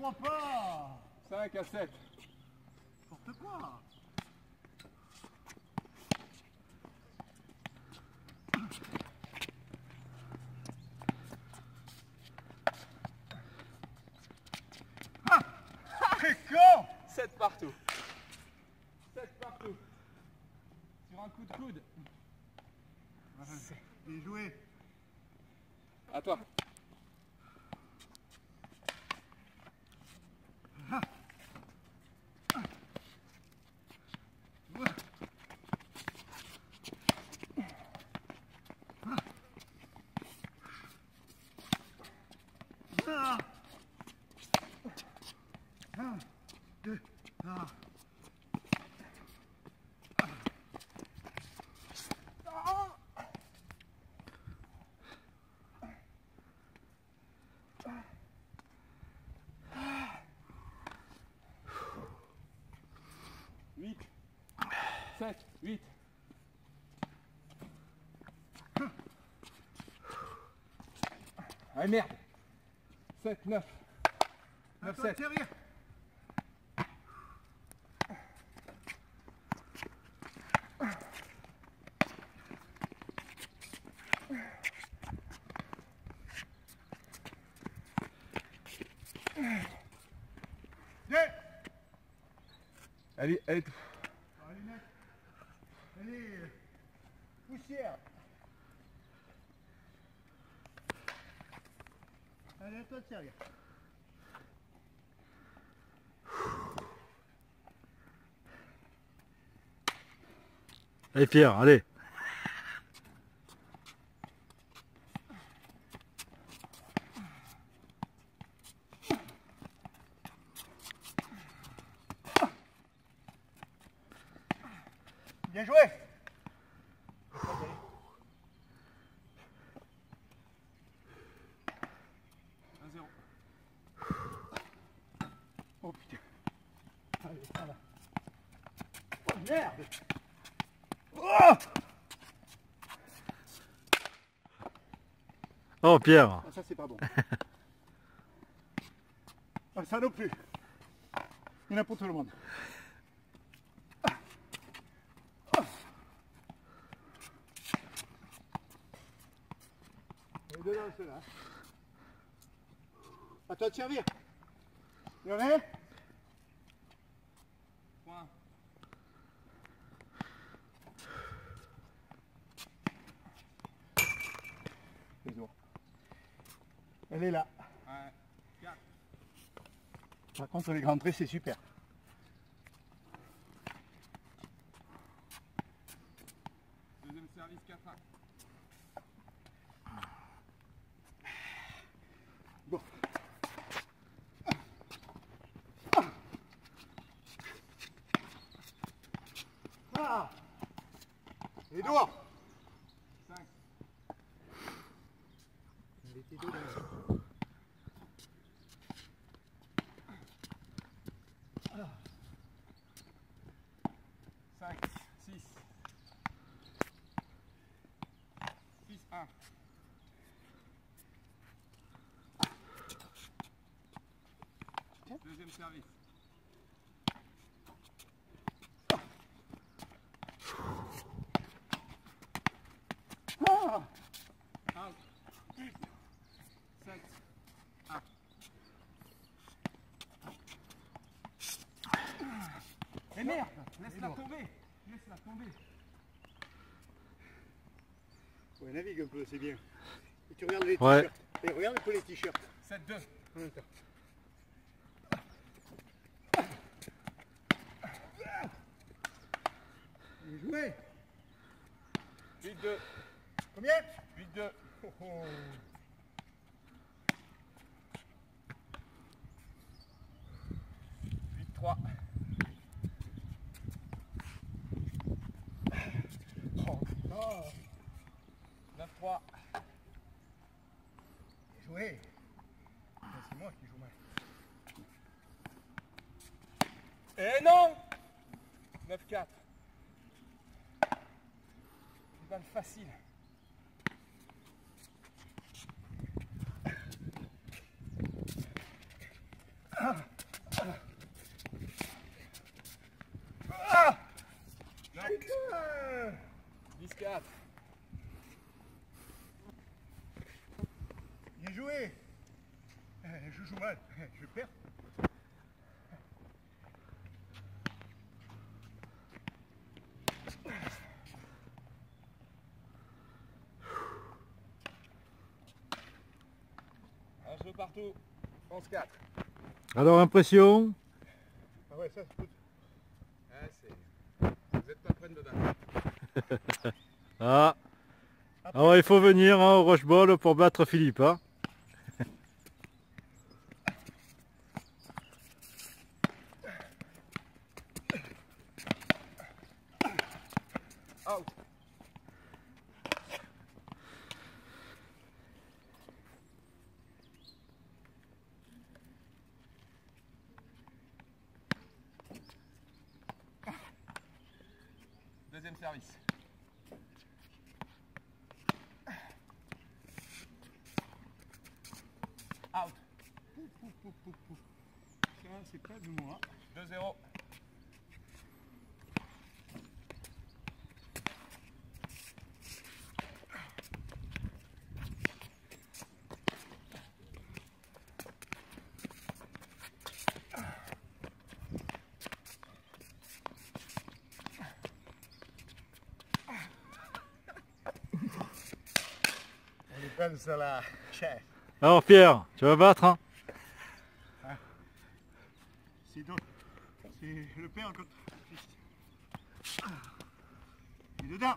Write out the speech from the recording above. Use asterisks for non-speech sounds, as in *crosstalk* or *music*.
crois pas 5 à 7. N'importe quoi Ah C'est con 7 partout. 7 partout. Sur un coup de coude. Bien joué À toi. Ah. Un, deux, ah. Huit. 7, 8. Ah merde 7, 9. 9, Attends, 7. tiens, viens. Viens. Elle est, elle est... Allez, mec. Allez. Poussière. Allez, à toi de. Allez Pierre, allez. Bien joué. Un zéro. Oh putain. Allez, ça va. Oh merde. Oh Oh Pierre. Ah, ça c'est pas bon. *laughs* ah, ça non plus. Il y en a pour tout le monde. Et dedans ceux-là. À toi de servir. A un Point. Les autres. Elle est là. Ouais. 4. Par contre, les grands traits, c'est super. Deuxième service 4 1. Bon. Ah Les doigts 5. Elle était dedans. 5. 6. 6 1. Deuxième service. Ah Out. 7. 1. Et merde Laisse-la tomber. Laisse-la tomber. Ouais, navigue un peu, c'est bien. Et tu regardes les Ouais. t-shirts. Et regarde un peu les t-shirts. 7 2. en même temps. Bien joué 8 2. Combien? 8 2. Oh, oh. 8 3. Oh, oh. 9 3. Bien joué C'est moi qui joue mal. Et non balle facile. Ah, joué. Eh, je joue mal, eh, je perds. Partout. 11-4. Alors, impression Ah ouais, ça, c'est Ah. Vous n'êtes pas prenne dedans. *laughs* Ah. Alors, il faut venir hein, au Rocheball pour battre Philippe. Hein. Out. Deuxième service. Out. Pouf, pouf, pouf, pouf. Ça, c'est pas de moi. 2-0. Est. Alors, Pierre, tu vas battre hein C'est le père contre le fils. Ah. Et dedans.